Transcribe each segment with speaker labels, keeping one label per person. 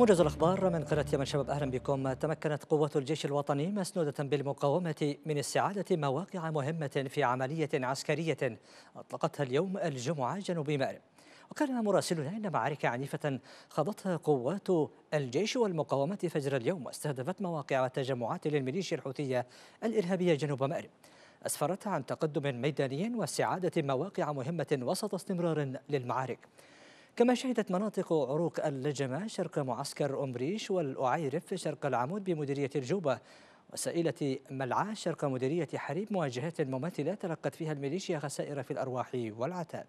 Speaker 1: موجز الأخبار من قناة يمن شباب أهلا بكم. تمكنت قوات الجيش الوطني مسنودة بالمقاومة من استعادة مواقع مهمة في عملية عسكرية أطلقتها اليوم الجمعة جنوب مأرب وكان مراسلنا إن معارك عنيفة خاضتها قوات الجيش والمقاومة فجر اليوم واستهدفت مواقع وتجمعات للميليشيا الحوثية الإرهابية جنوب مأرب أسفرت عن تقدم ميداني واستعادة مواقع مهمة وسط استمرار للمعارك. كما شهدت مناطق عروق اللجمة شرق معسكر أمريش والأعيرف شرق العمود بمديرية الجوبة وسائلة ملعا شرق مديرية حريب مواجهات مماثلة تلقت فيها الميليشيا خسائر في الأرواح والعتاد.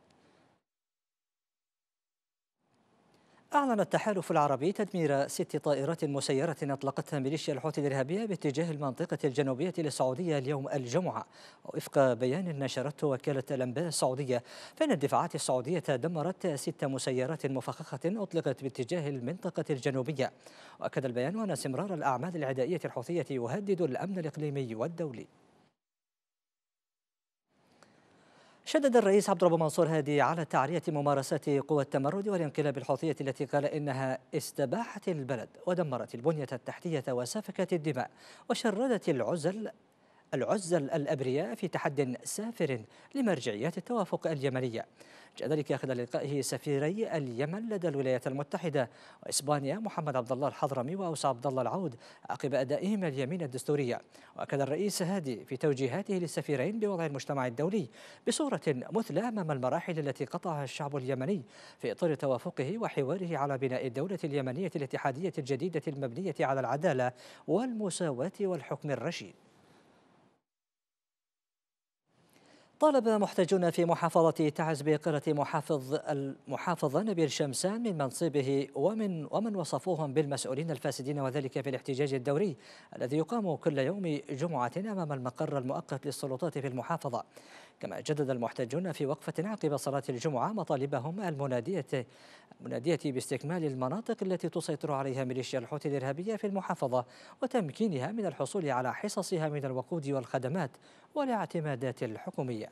Speaker 1: أعلن التحالف العربي تدمير ست طائرات مسيرة أطلقتها ميليشيا الحوثي الإرهابية باتجاه المنطقة الجنوبية للسعودية اليوم الجمعة. وفق بيان نشرته وكالة الأنباء السعودية فإن الدفاعات السعودية دمرت ست مسيرات مفخخة أطلقت باتجاه المنطقة الجنوبية. وأكد البيان أن استمرار الأعمال العدائية الحوثية يهدد الأمن الإقليمي والدولي. شدد الرئيس عبد الرب منصور هادي على تعرية ممارسات قوى التمرد والانقلاب الحوثية التي قال إنها استباحت البلد ودمرت البنية التحتية وسفكت الدماء وشردت العزل العزل الأبرياء في تحد سافر لمرجعيات التوافق اليمنية. جاء ذلك خلال لقائه سفيري اليمن لدى الولايات المتحدة وإسبانيا محمد عبد الله الحضرمي وأوسع عبد الله العود عقب أدائهم اليمين الدستورية. وأكد الرئيس هادي في توجيهاته للسفيرين بوضع المجتمع الدولي بصورة مثلى أمام المراحل التي قطعها الشعب اليمني في إطار توافقه وحواره على بناء الدولة اليمنية الاتحادية الجديدة المبنية على العدالة والمساواة والحكم الرشيد. طالب محتجون في محافظة تعز بإقالة محافظ المحافظ نبيل شمسان من منصبه ومن ومن وصفوهم بالمسؤولين الفاسدين وذلك في الاحتجاج الدوري الذي يقام كل يوم جمعة أمام المقر المؤقت للسلطات في المحافظة. كما جدد المحتجون في وقفة عقب صلاة الجمعة مطالبهم المنادية المنادية باستكمال المناطق التي تسيطر عليها ميليشيا الحوثي الإرهابية في المحافظة وتمكينها من الحصول على حصصها من الوقود والخدمات والاعتمادات الحكومية.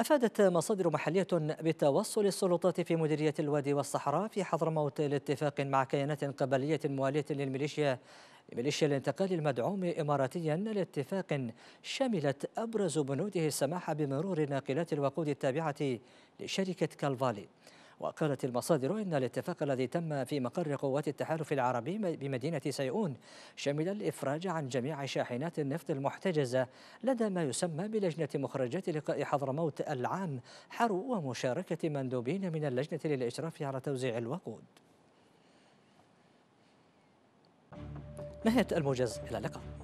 Speaker 1: أفادت مصادر محلية بتوصل السلطات في مديرية الوادي والصحراء في حضرموت لاتفاق مع كيانات قبلية موالية للميليشيا ميليشيا الانتقال المدعوم إماراتيا لاتفاق شملت أبرز بنوده السماح بمرور ناقلات الوقود التابعة لشركة كالفالي. وقالت المصادر إن الاتفاق الذي تم في مقر قوات التحالف العربي بمدينة سيئون شمل الإفراج عن جميع شاحنات النفط المحتجزة لدى ما يسمى بلجنة مخرجات لقاء حضرموت العام حرو ومشاركة مندوبين من اللجنة للإشراف على توزيع الوقود. نهاية الموجز إلى اللقاء.